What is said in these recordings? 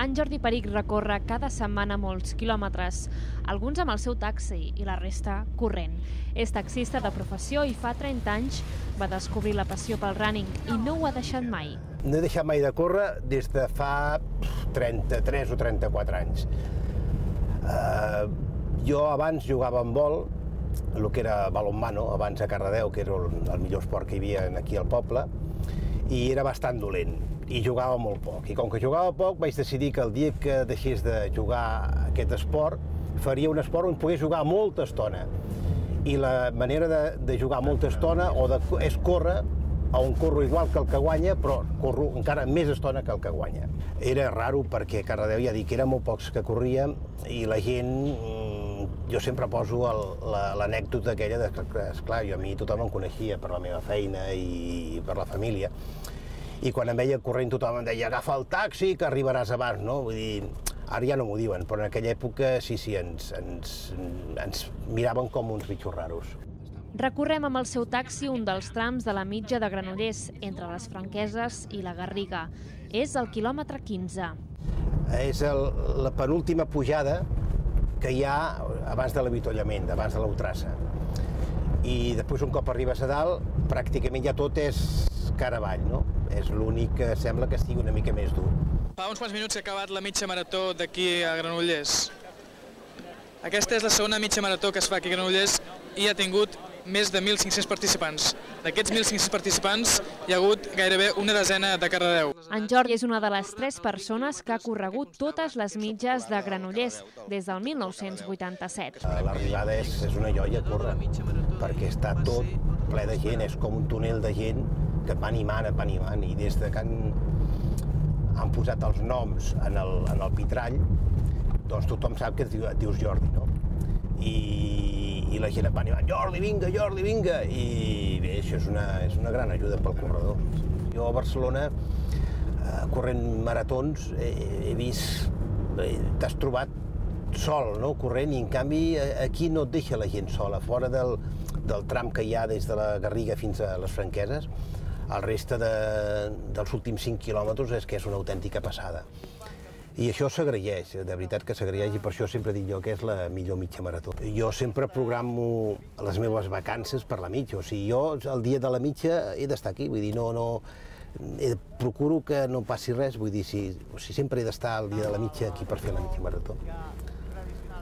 En Jordi Peric recorre cada setmana molts quilòmetres, alguns amb el seu taxi i la resta corrent. És taxista de professió i fa 30 anys va descobrir la passió pel running i no ho ha deixat mai. No he deixat mai de córrer des de fa 33 o 34 anys. Uh, jo abans jugava en vol, el que era balonmano, abans a Cardedeu, que era el, el millor esport que hi havia aquí al poble, i era bastant dolent i jugava molt poc. I com que jugava poc, vaig decidir que el dia que deixés de jugar aquest esport, faria un esport on pogués jugar molta estona. I la manera de, de jugar molta estona o de, és córrer on corro igual que el que guanya, però corro encara més estona que el que guanya. Era raro perquè a Cardedeu ja dic que érem molt pocs que corríem i la gent mm, jo sempre poso l'anècdota aquella de que, esclar, jo a mi tothom em coneixia per la meva feina i per la família, i quan em veia corrent tothom em deia agafa el taxi que arribaràs abans, no? Vull dir, ara ja no m'ho diuen, però en aquella època sí, sí, ens, ens, ens miraven com uns bitxos raros. Recorrem amb el seu taxi un dels trams de la mitja de Granollers, entre les Franqueses i la Garriga. És el quilòmetre 15. És el, la penúltima pujada que hi ha abans de l'avitollament, abans de l'Utrassa. I després, un cop arribes a dalt, pràcticament ja tot és cara avall, no? És l'únic que sembla que estigui una mica més dur. Fa uns quants minuts que ha acabat la mitja marató d'aquí a Granollers. Aquesta és la segona mitja marató que es fa aquí a Granollers i ha tingut més de 1.500 participants. D'aquests 1.500 participants hi ha hagut gairebé una desena de Cardedeu. En Jordi és una de les tres persones que ha corregut totes les mitges de Granollers des del 1987. L'arribada és, és una joia córrer, perquè està tot ple de gent, és com un túnel de gent que et va animant, et va animant, i des de que han, han posat els noms en el, en el pitrall, doncs tothom sap que et, diu, et dius Jordi, no? I, i la gent et va animant, Jordi, vinga, Jordi, vinga, i bé, això és una, és una gran ajuda pel corredor. Jo a Barcelona, eh, corrent maratons, he, he vist, eh, t'has trobat sol, no?, corrent, i en canvi aquí no et deixa la gent sola, fora del, del tram que hi ha des de la Garriga fins a les Franqueses, el reste de, dels últims 5 quilòmetres és que és una autèntica passada. I això s'agraeix, de veritat que s'agraeix, i per això sempre dic jo que és la millor mitja marató. Jo sempre programo les meves vacances per la mitja, o sigui, jo el dia de la mitja he d'estar aquí, vull dir, no, no, he, procuro que no passi res, vull dir, si, o sigui, sempre he d'estar el dia de la mitja aquí per fer la mitja marató.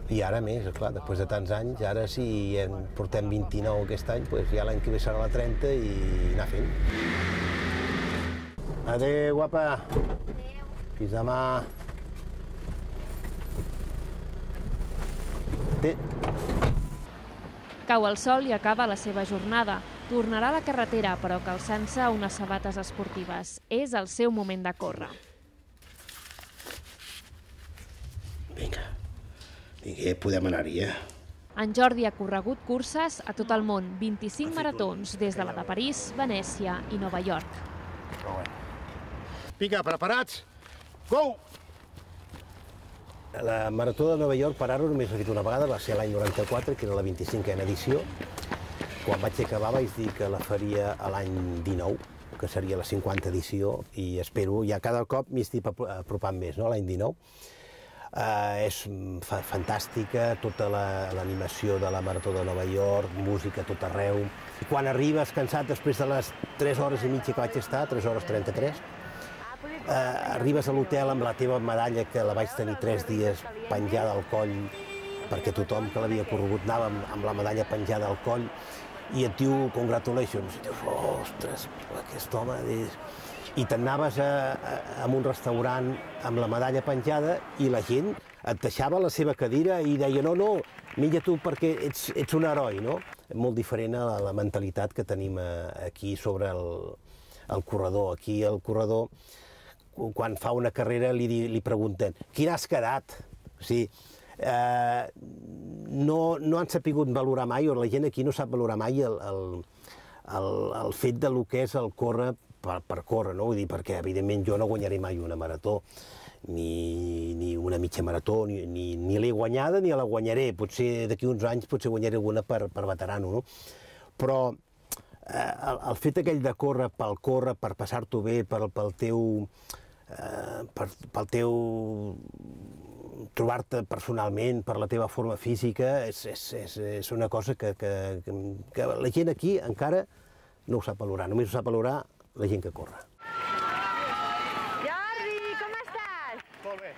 I ara més, clar, després de tants anys, ara si en portem 29 aquest any, doncs ja l'any que ve serà la 30 i anar fent. Adéu, guapa. Fins demà. Té. Cau el sol i acaba la seva jornada. Tornarà a la carretera, però calçant-se unes sabates esportives. És el seu moment de córrer. Vinga, podem anar-hi, eh? En Jordi ha corregut curses a tot el món, 25 maratons, des de la de París, Venècia i Nova York. Vinga, preparats? Go! La Marató de Nova York, per ara, només l'he fet una vegada, va ser l'any 94, que era la 25a edició. Quan vaig acabar vaig dir que la faria a l'any 19, que seria la 50 edició, i espero, ja cada cop m'hi estic apropant més, no?, l'any 19. Uh, és fa fantàstica, tota l'animació la, de la Marató de Nova York, música tot arreu. I quan arribes cansat després de les 3 hores i mitja que vaig estar, 3 hores 33, eh, arribes a l'hotel amb la teva medalla, que la vaig tenir 3 dies penjada al coll, perquè tothom que l'havia corregut anava amb, amb la medalla penjada al coll, i et diu congratulations, i dius, ostres, aquest home... És i t'anaves a, a, a un restaurant amb la medalla penjada i la gent et deixava la seva cadira i deia no, no, menja tu perquè ets, ets un heroi, no? Molt diferent a la, la mentalitat que tenim a, aquí sobre el, el corredor. Aquí el corredor, quan fa una carrera, li, li pregunten quin has quedat? O sigui, eh, no, no han sapigut valorar mai, o la gent aquí no sap valorar mai el, el, el, el fet de lo que és el córrer per, per córrer, no? Vull dir, perquè evidentment jo no guanyaré mai una marató, ni, ni una mitja marató, ni, ni, ni l'he guanyada ni la guanyaré. Potser d'aquí uns anys potser guanyaré alguna per, per veterano, no? Però eh, el, el fet aquell de córrer pel córrer, per passar-t'ho bé, pel, pel teu eh, per, pel teu trobar-te personalment, per la teva forma física, és, és, és, és una cosa que, que, que, la gent aquí encara no ho sap valorar, només ho sap valorar la gent que corre. Jordi, com estàs? Molt bé.